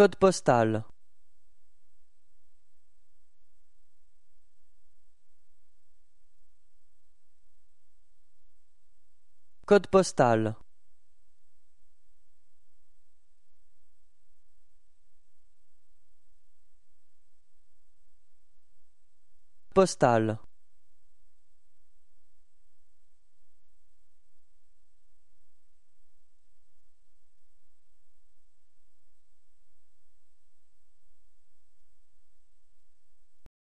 Code postal. Code postal. Postal.